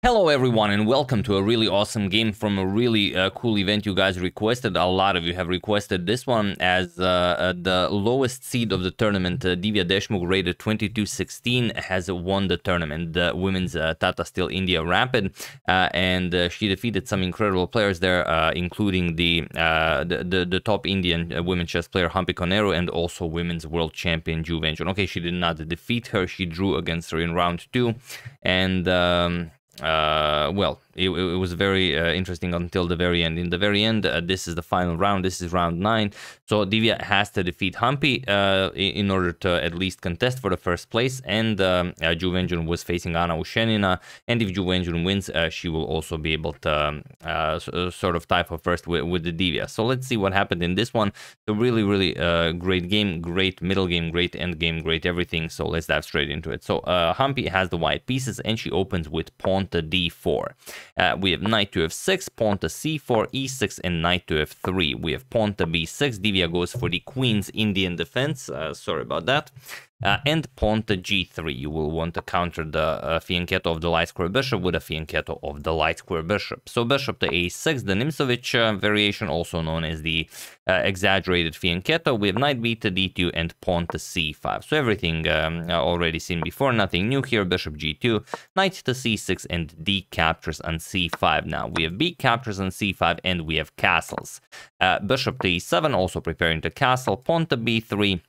Hello everyone and welcome to a really awesome game from a really uh, cool event you guys requested. A lot of you have requested this one as uh, uh, the lowest seed of the tournament. Uh, Divya Deshmukh rated 22-16 has won the tournament. The women's uh, Tata Steel India Rapid uh, and she defeated some incredible players there including the, the, the, the top Indian women's chess player Humpy Koneru and also women's world champion Ju Wenjun. Okay, she did not defeat her. She drew against her in round 2 and um, uh, well, it, it was very uh, interesting until the very end. In the very end, uh, this is the final round. This is round nine. So Divya has to defeat Humpy uh, in order to at least contest for the first place. And um, uh, Ju was facing Anna Ushenina. And if Ju Wenjun wins, uh, she will also be able to um, sort of tie for first with, with, the Divya. So let's see what happened in this one. A really, really great game, great middle game, great end game, great everything. So let's dive straight into it. So Humpy has the white pieces and she opens with pawn to d4. Uh, we have knight to f6, pawn to c4, e6, and knight to f3. We have pawn to b6. Divya goes for the queen's Indian defense. Uh, sorry about that uh, and pawn to g3. You will want to counter the uh, fianchetto of the light square bishop with a fianchetto of the light square bishop. So bishop to a6, the Nimzowitsch uh, variation, also known as the uh, exaggerated fianchetto. We have knight b to d2 and pawn to c5. So everything um, uh, already seen before, nothing new here. Bishop g2, knight to c6, and d captures on c5. Now we have b captures on c5, and we have castles. Uh, bishop to e7, also preparing to castle. Pawn to b3,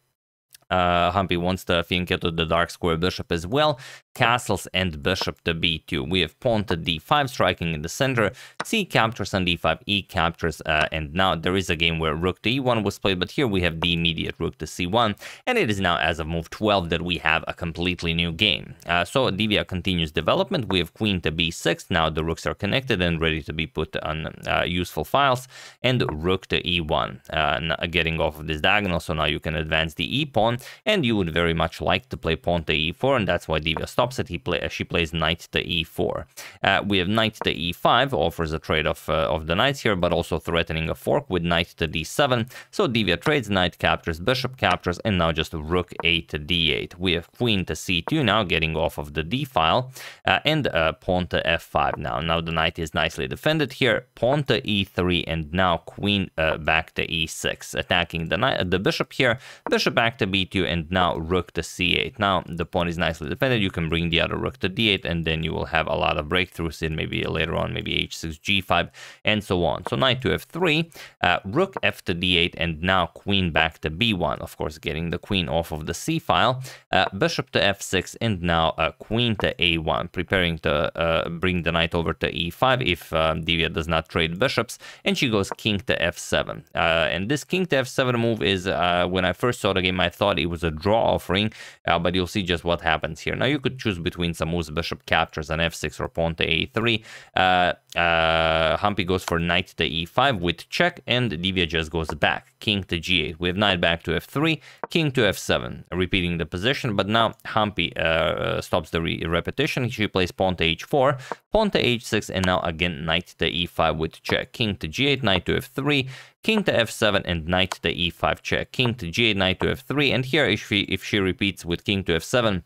uh, Humpy wants to fianchetto the dark square bishop as well. Castles and bishop to b2. We have pawn to d5 striking in the center. C captures on d5, e captures, uh, and now there is a game where rook to e1 was played, but here we have the immediate rook to c1, and it is now as of move 12 that we have a completely new game. Uh, so Divya continues development. We have queen to b6. Now the rooks are connected and ready to be put on uh, useful files, and rook to e1, uh, getting off of this diagonal. So now you can advance the e pawn and you would very much like to play pawn to e4, and that's why Divya stops it. He play, she plays knight to e4. Uh, we have knight to e5, offers a trade of, uh, of the knights here, but also threatening a fork with knight to d7. So Divya trades, knight captures, bishop captures, and now just rook a to d8. We have queen to c2 now, getting off of the d file, uh, and uh, pawn to f5 now. Now the knight is nicely defended here, pawn to e3, and now queen uh, back to e6, attacking the, knight, the bishop here, bishop back to b2, and now rook to c8. Now the pawn is nicely defended. You can bring the other rook to d8 and then you will have a lot of breakthroughs in maybe later on, maybe h6, g5, and so on. So knight to f3, uh, rook f to d8, and now queen back to b1. Of course, getting the queen off of the c file. Uh, bishop to f6, and now uh, queen to a1, preparing to uh, bring the knight over to e5 if uh, Divya does not trade bishops. And she goes king to f7. Uh, and this king to f7 move is, when I first saw the game, I thought it was a draw offering, uh, but you'll see just what happens here. Now you could choose between some moves, bishop captures an f6 or pawn to a3. Uh, uh, Humpy goes for knight to e5 with check, and Divya just goes back, king to g8. We have knight back to f3, king to f7, repeating the position, but now Humpy uh, stops the re repetition. She plays pawn to h4, pawn to h6, and now again knight to e5 with check, king to g8, knight to f3, king to f7 and knight to e5 check, king to g8, knight to f3, and here if she, if she repeats with king to f7,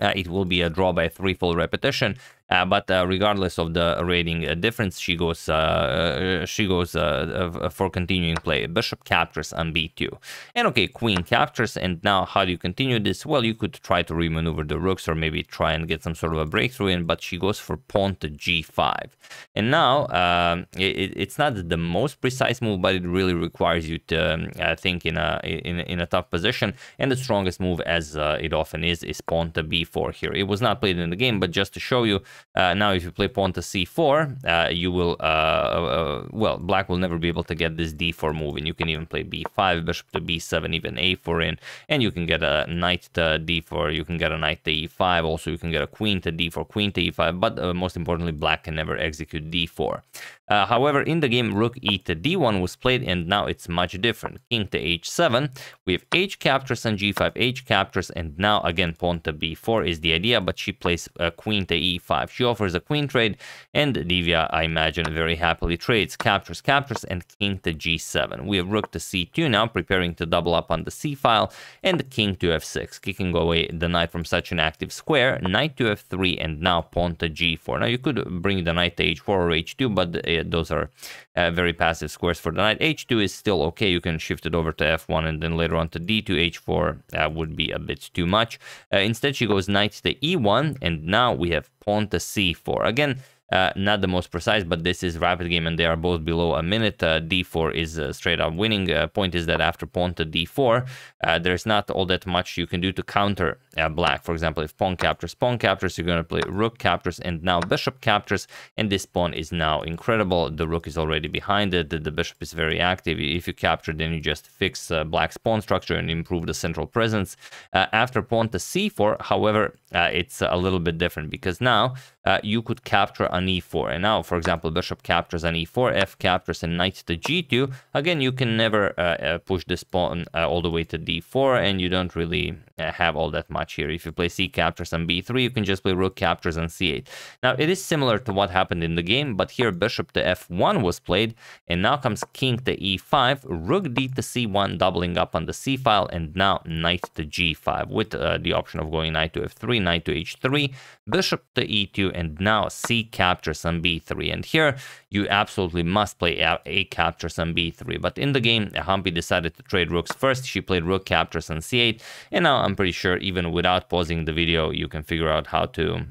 uh, it will be a draw by threefold repetition. Uh, but uh, regardless of the rating uh, difference, she goes uh, uh, she goes for continuing play. Bishop captures on b2, and okay, queen captures. And now, how do you continue this? Well, you could try to remaneuver the rooks, or maybe try and get some sort of a breakthrough in. But she goes for pawn to g5, and now um, it, it's not the most precise move, but it really requires you to um, think in a in, in a tough position. And the strongest move, as it often is, is pawn to b4 here. It was not played in the game, but just to show you uh, now, if you play pawn to c4, uh, you will, uh, uh, well, black will never be able to get this d4 move, and you can even play b5, bishop to b7, even a4 in, and you can get a knight to d4, you can get a knight to e5, also you can get a queen to d4, queen to e5, but uh, most importantly, black can never execute d4. Uh, however, in the game, rook e to d1 was played, and now it's much different. King to h7, we have h captures and g5, h captures, and now again pawn to b4 is the idea, but she plays uh, queen to e5. G5. She offers a queen trade, and Divya, I imagine, very happily trades, captures, captures, and king to g7. We have rook to c2 now, preparing to double up on the c file, and king to f6, kicking away the knight from such an active square, knight to f3, and now pawn to g4. Now you could bring the knight to h4 or h2, but uh, those are uh, very passive squares for the knight. h2 is still okay, you can shift it over to f1 and then later on to d2, h4 uh, would be a bit too much. Uh, instead she goes knight to e1, and now we have pawn to c4. Again, uh, not the most precise, but this is rapid game and they are both below a minute. Uh, d4 is uh, straight up winning. Uh, point is that after pawn to d4, uh, there's not all that much you can do to counter uh, black. For example, if pawn captures, pawn captures, you're going to play rook captures and now bishop captures. And this pawn is now incredible. The rook is already behind it. The, the bishop is very active. If you capture, then you just fix black's pawn structure and improve the central presence. after pawn to c4, however, it's a little bit different because now you could capture on e4. And now, for example, bishop captures on e4, f captures and knight to g2. Again, you can never uh, uh, push this pawn uh, all the way to d4, and you don't really uh, have all that much here. If you play c captures on b3, you can just play rook captures and c8. Now, it is similar to what happened in the game, but here bishop to f1 was played, and now comes king to e5, rook d to c1, doubling up on the c file, and now knight to g5, with uh, the option of going knight to f3, knight to h3, bishop to e2, and now c captures on b3. And here you absolutely must play a, a captures on b3. But in the game, Humpy decided to trade rooks first. She played rook captures on c8. And now I'm pretty sure even without pausing the video, you can figure out how to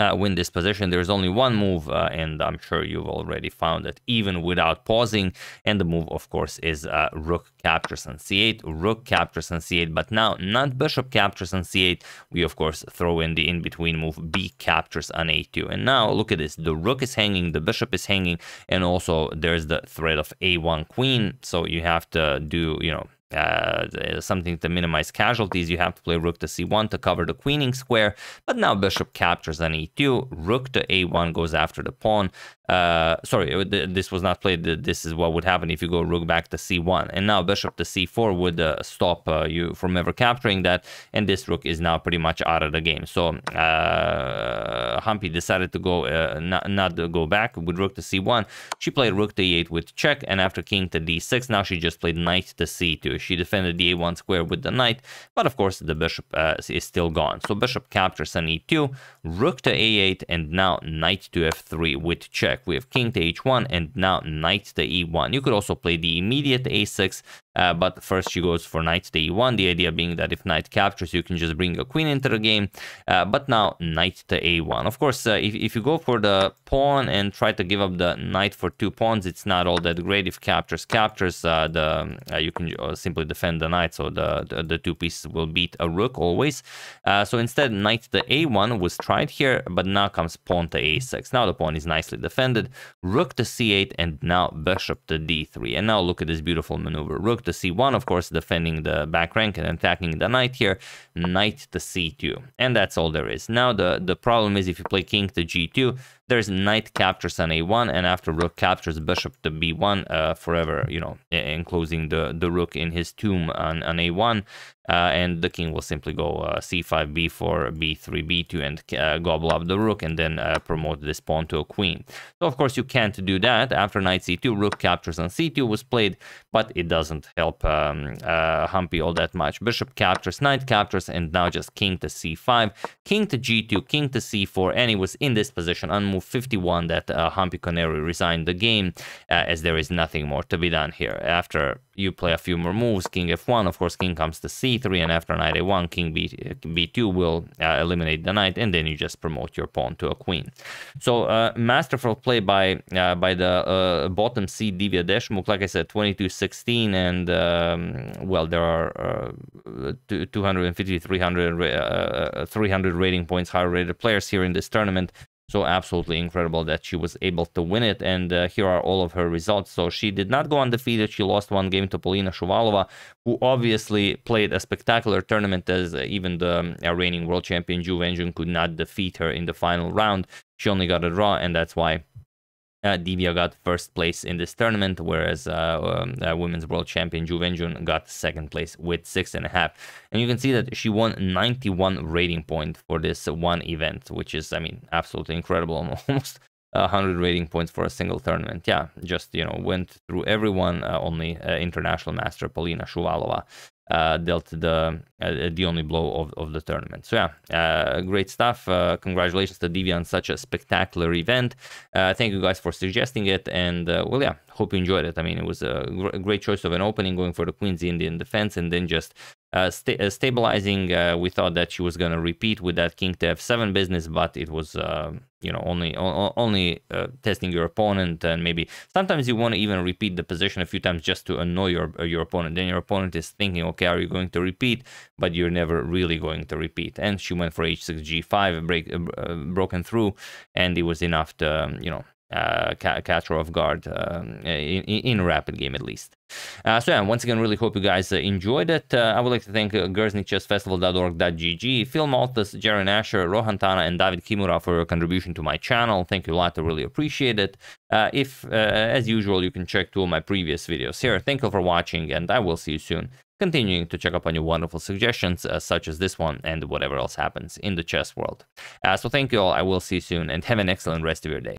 uh, win this position. There's only one move, uh, and I'm sure you've already found it, even without pausing. And the move, of course, is uh, rook captures on c8, rook captures on c8. But now, not bishop captures on c8. We, of course, throw in the in-between move, b captures on a2. And now, look at this. The rook is hanging, the bishop is hanging, and also there's the threat of a1 queen. So you have to do, you know, uh, something to minimize casualties, you have to play rook to c1 to cover the queening square. But now bishop captures on e2, rook to a1 goes after the pawn. Uh, sorry, uh, this was not played. This is what would happen if you go rook back to c1. And now bishop to c4 would uh, stop uh, you from ever capturing that. And this rook is now pretty much out of the game. So uh, Humpy decided to go uh, not, not go back with rook to c1. She played rook to e8 with check. And after king to d6, now she just played knight to c2. She defended the a1 square with the knight. But of course, the bishop is still gone. So bishop captures on e2, rook to a8, and now knight to f3 with check. We have king to h1 and now knight to e1. You could also play the immediate a6 uh, but first she goes for knight to e1, the idea being that if knight captures, you can just bring a queen into the game. Uh, but now knight to a1. Of course, uh, if, if you go for the pawn and try to give up the knight for two pawns, it's not all that great. If captures captures, uh, the uh, you can uh, simply defend the knight, so the, the, the, two pieces will beat a rook always. so instead, knight to a1 was tried here, but now comes pawn to a6. Now the pawn is nicely defended. Rook to c8, and now bishop to d3. And now look at this beautiful maneuver. Rook to c1, of course, defending the back rank and attacking the knight here, knight to c2. And that's all there is. Now, the, the problem is if you play king to g2, there's knight captures on a1, and after rook captures bishop to b1, uh, forever, you know, enclosing the, the rook in his tomb on, on a1, uh, and the king will simply go uh, c5, b4, b3, b2, and uh, gobble up the rook, and then uh, promote this pawn to a queen. So, of course, you can't do that. After knight c2, rook captures on c2 was played, but it doesn't help um, uh, Humpy all that much. Bishop captures, knight captures, and now just king to c5, king to g2, king to c4, and he was in this position, unmoved 51 that uh, Humpy Koneru resigned the game uh, as there is nothing more to be done here. After you play a few more moves, king f1, of course king comes to c3 and after knight a1, king b, b2 will uh, eliminate the knight and then you just promote your pawn to a queen. So uh, masterful play by uh, by the uh, bottom seed Divya Deshmukh, like I said, 22-16 and um, well there are 250, 300, 300 rating points higher rated players here in this tournament. So absolutely incredible that she was able to win it. And uh, here are all of her results. So she did not go undefeated. She lost one game to Polina Shuvalova, who obviously played a spectacular tournament as uh, even the um, reigning world champion Ju Wenjun could not defeat her in the final round. She only got a draw, and that's why uh, Divya got first place in this tournament, whereas uh, um, uh, women's world champion Ju Wenjun got second place with six and a half. And you can see that she won 91 rating point for this one event, which is, I mean, absolutely incredible. Almost 100 rating points for a single tournament. Yeah, just, you know, went through everyone, uh, only uh, international master Polina Shuvalova uh, dealt the uh, the only blow of, of the tournament. So yeah, uh, great stuff. Uh, congratulations to Divya on such a spectacular event. Uh, thank you guys for suggesting it, and uh, well, yeah, hope you enjoyed it. I mean, it was a gr- great choice of an opening, going for the Queen's Indian defense, and then just sta- stabilizing. we thought that she was going to repeat with that King to F7 business, but it was you know only o- only uh, testing your opponent and maybe sometimes you want to even repeat the position a few times just to annoy your uh, your opponent then your opponent is thinking okay are you going to repeat but you're never really going to repeat and she went for h6 g5 break uh, broken through and it was enough to um, you know uh, off guard um, in, in, a rapid game at least. Uh, so yeah, once again, really hope you guys uh, enjoyed it. Uh, I would like to thank uh, GuernseyChessFestival.org.gg, Phil Maltus, Jaron Asher, Rohan Tana, and David Kimura for your contribution to my channel. Thank you a lot. I really appreciate it. Uh, if, uh, as usual, you can check two of my previous videos here. Thank you for watching, and I will see you soon. Continuing to check up on your wonderful suggestions, uh, such as this one and whatever else happens in the chess world. So thank you all. I will see you soon, and have an excellent rest of your day.